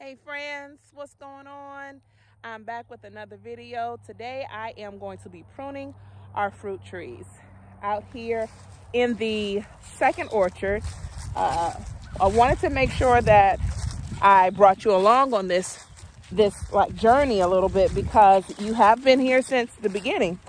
Hey friends, what's going on? I'm back with another video. Today I am going to be pruning our fruit trees out here in the second orchard. Uh, I wanted to make sure that I brought you along on this this like journey a little bit because you have been here since the beginning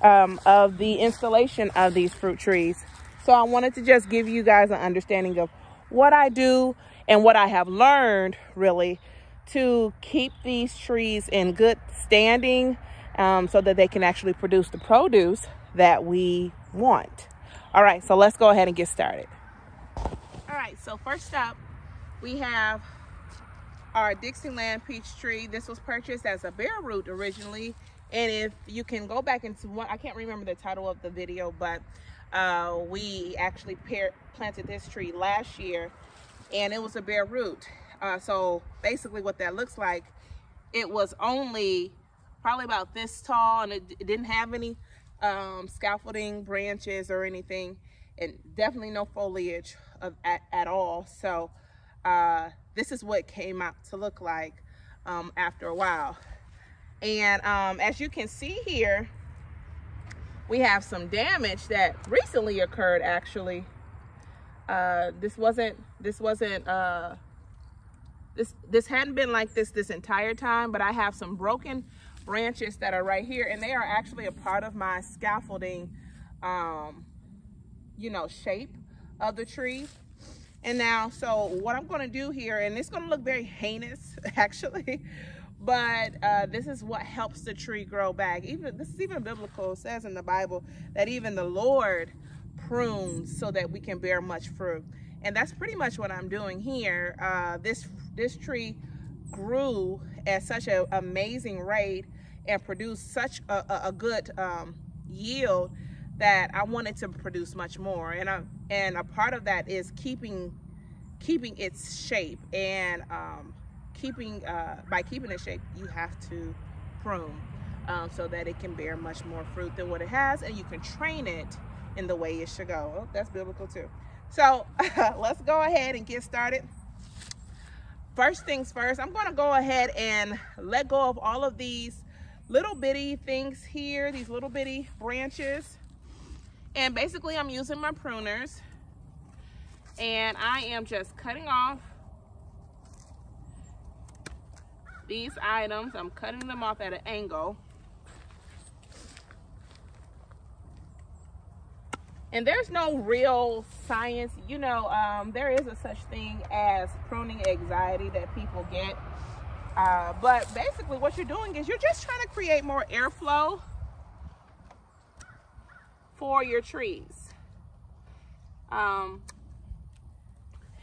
um, of the installation of these fruit trees. So I wanted to just give you guys an understanding of what I do and what I have learned really to keep these trees in good standing um, so that they can actually produce the produce that we want. All right, so let's go ahead and get started. All right, so first up, we have our Dixieland peach tree. This was purchased as a bare root originally. And if you can go back into one, I can't remember the title of the video, but uh, we actually planted this tree last year and it was a bare root. Uh, so basically what that looks like, it was only probably about this tall and it, it didn't have any um, scaffolding branches or anything and definitely no foliage of, at, at all. So uh, this is what came out to look like um, after a while. And um, as you can see here, we have some damage that recently occurred actually uh, this wasn't this wasn't uh, this this hadn't been like this this entire time but I have some broken branches that are right here and they are actually a part of my scaffolding um, you know shape of the tree. And now so what I'm going to do here and it's going to look very heinous actually but uh, this is what helps the tree grow back. Even this is even biblical. It says in the Bible that even the Lord prunes so that we can bear much fruit. And that's pretty much what I'm doing here. Uh, this, this tree grew at such an amazing rate and produced such a, a, a good um, yield that I wanted to produce much more. And a, and a part of that is keeping keeping its shape and um, keeping uh, by keeping its shape you have to prune um, so that it can bear much more fruit than what it has and you can train it in the way it should go. Oh, that's biblical too. So let's go ahead and get started. First things first, I'm going to go ahead and let go of all of these little bitty things here, these little bitty branches. And basically I'm using my pruners and I am just cutting off these items. I'm cutting them off at an angle and there's no real science you know um, there is a such thing as pruning anxiety that people get. Uh, but basically what you're doing is you're just trying to create more airflow for your trees. Um,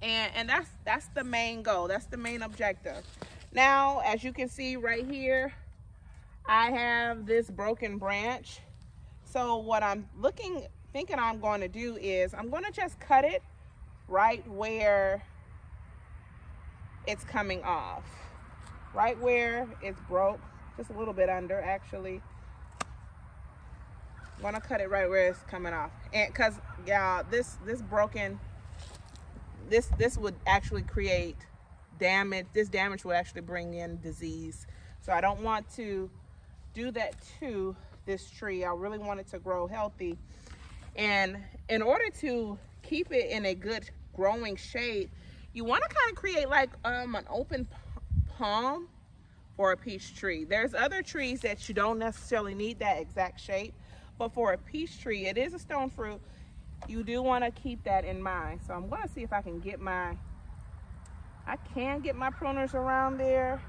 and and that's that's the main goal. That's the main objective. Now as you can see right here I have this broken branch. So what I'm looking thinking I'm going to do is I'm going to just cut it right where it's coming off. Right where it's broke, just a little bit under actually. I'm to cut it right where it's coming off. And cuz yeah, this this broken this this would actually create damage. This damage would actually bring in disease. So I don't want to do that to this tree. I really want it to grow healthy. And in order to keep it in a good growing shape, you want to kind of create like um, an open palm for a peach tree. There's other trees that you don't necessarily need that exact shape, but for a peach tree, it is a stone fruit. You do want to keep that in mind. So I'm going to see if I can get my, I can get my pruners around there,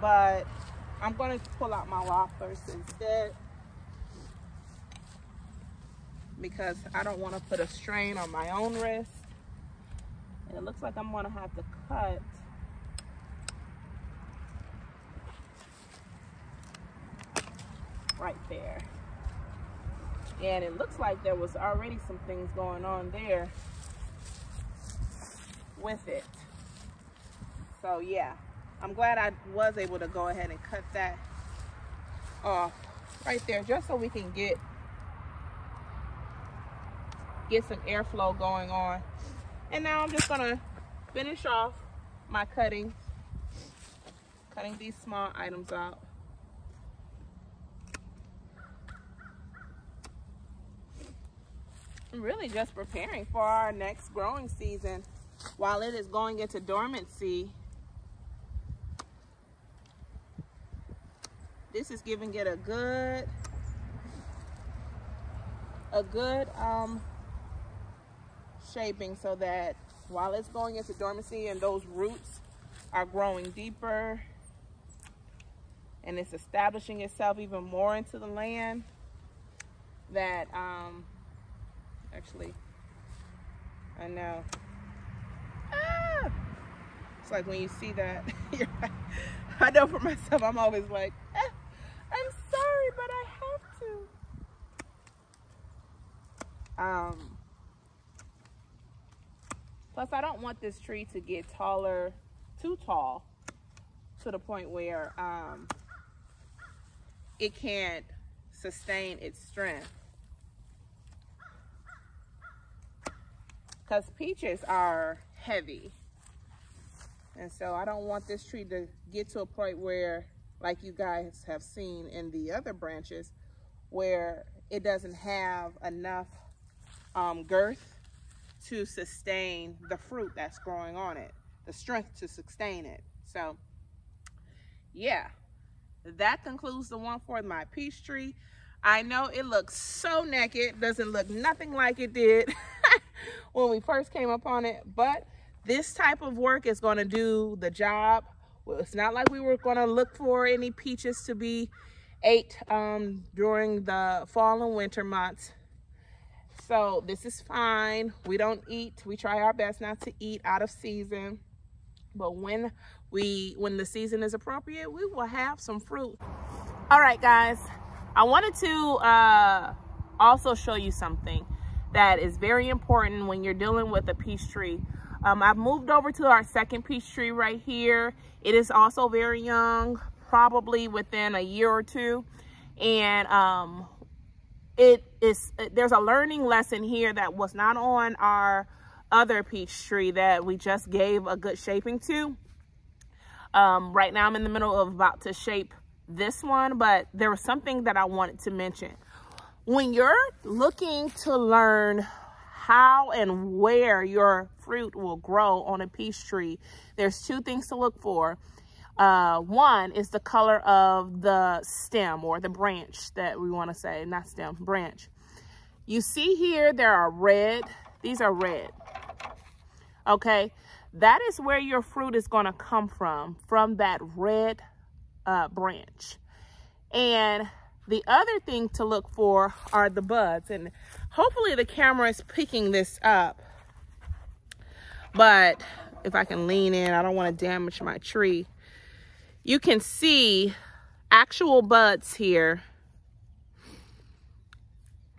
but I'm going to pull out my loppers instead because I don't want to put a strain on my own wrist. And it looks like I'm going to have to cut right there. And it looks like there was already some things going on there with it. So yeah, I'm glad I was able to go ahead and cut that off right there just so we can get get some airflow going on. And now I'm just gonna finish off my cutting, cutting these small items out. I'm really just preparing for our next growing season while it is going into dormancy. This is giving it a good, a good um, shaping so that while it's going into dormancy and those roots are growing deeper and it's establishing itself even more into the land that um, actually I know ah! it's like when you see that I know for myself I'm always like eh, I'm sorry but I have to um Plus, I don't want this tree to get taller, too tall, to the point where um, it can't sustain its strength. Because peaches are heavy. And so I don't want this tree to get to a point where, like you guys have seen in the other branches, where it doesn't have enough um, girth to sustain the fruit that's growing on it, the strength to sustain it. So yeah, that concludes the one for my peach tree. I know it looks so naked, doesn't look nothing like it did when we first came upon it, but this type of work is gonna do the job. It's not like we were gonna look for any peaches to be ate um, during the fall and winter months. So this is fine. We don't eat. We try our best not to eat out of season. But when we when the season is appropriate, we will have some fruit. All right, guys. I wanted to uh, also show you something that is very important when you're dealing with a peach tree. Um, I've moved over to our second peach tree right here. It is also very young, probably within a year or two. And um, it is there's a learning lesson here that was not on our other peach tree that we just gave a good shaping to. Um, right now I'm in the middle of about to shape this one, but there was something that I wanted to mention. When you're looking to learn how and where your fruit will grow on a peach tree, there's two things to look for. Uh, one is the color of the stem or the branch that we want to say, not stem, branch. You see here, there are red. These are red. Okay, that is where your fruit is going to come from, from that red uh, branch. And the other thing to look for are the buds. And hopefully the camera is picking this up. But if I can lean in, I don't want to damage my tree you can see actual buds here.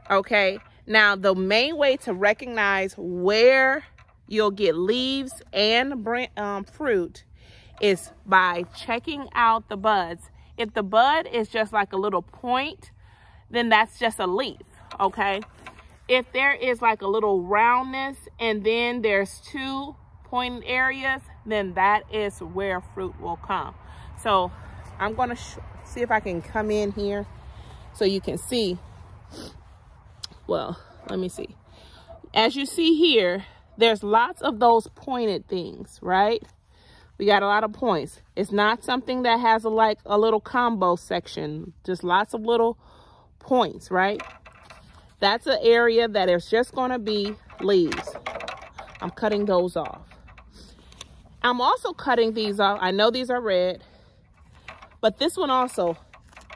Okay, now the main way to recognize where you'll get leaves and um, fruit is by checking out the buds. If the bud is just like a little point, then that's just a leaf, okay? If there is like a little roundness and then there's two pointed areas, then that is where fruit will come. So I'm gonna see if I can come in here so you can see. Well, let me see. As you see here, there's lots of those pointed things, right? We got a lot of points. It's not something that has a, like a little combo section, just lots of little points, right? That's an area that is just gonna be leaves. I'm cutting those off. I'm also cutting these off. I know these are red. But this one also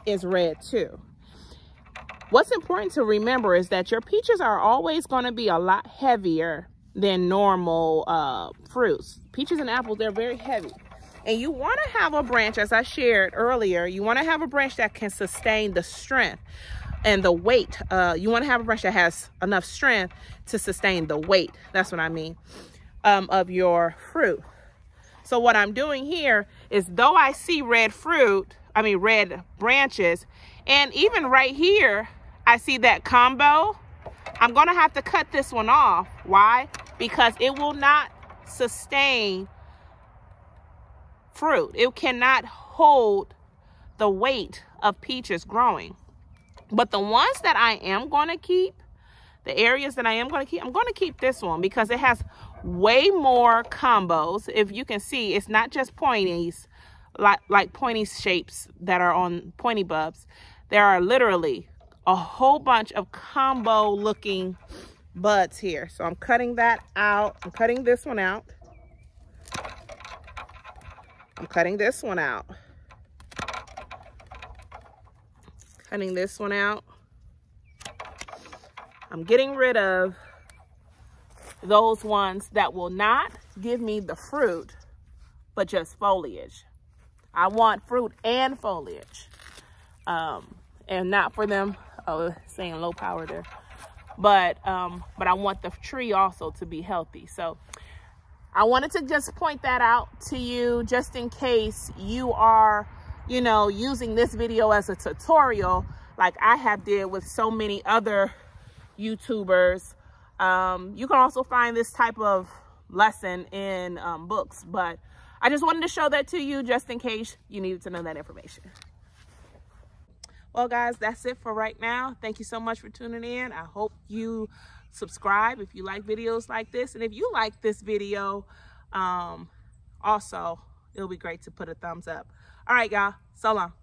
is red too. What's important to remember is that your peaches are always going to be a lot heavier than normal uh, fruits. Peaches and apples, they're very heavy. And you want to have a branch, as I shared earlier, you want to have a branch that can sustain the strength and the weight. Uh, you want to have a branch that has enough strength to sustain the weight. That's what I mean um, of your fruit. So what I'm doing here is though I see red fruit, I mean red branches, and even right here, I see that combo, I'm gonna have to cut this one off. Why? Because it will not sustain fruit. It cannot hold the weight of peaches growing. But the ones that I am to keep, the areas that I am going to keep, I'm going to keep this one because it has way more combos. If you can see, it's not just pointies, like, like pointy shapes that are on pointy bulbs. There are literally a whole bunch of combo looking buds here. So I'm cutting that out. I'm cutting this one out. I'm cutting this one out. Cutting this one out. I'm getting rid of those ones that will not give me the fruit, but just foliage. I want fruit and foliage. Um, and not for them, oh, saying low power there. But, um, but I want the tree also to be healthy. So I wanted to just point that out to you just in case you are, you know, using this video as a tutorial like I have did with so many other YouTubers. Um, you can also find this type of lesson in um, books, but I just wanted to show that to you just in case you needed to know that information. Well, guys, that's it for right now. Thank you so much for tuning in. I hope you subscribe if you like videos like this. And if you like this video, um, also, it'll be great to put a thumbs up. All right, y'all. So long.